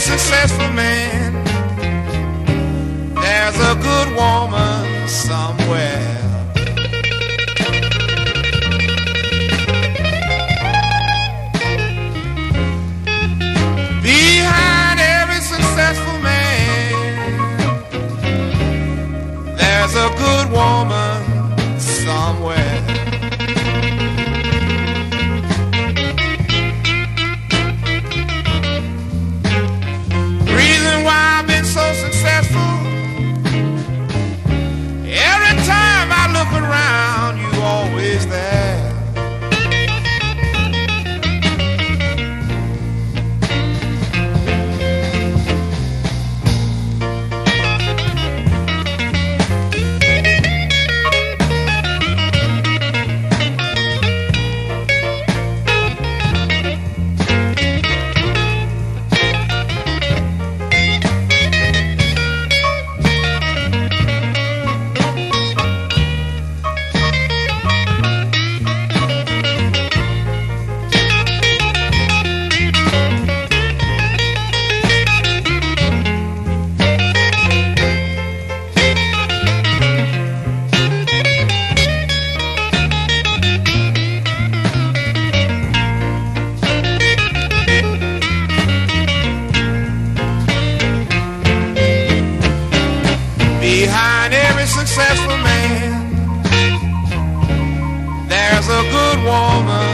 successful man, there. Behind every successful man, there's a good woman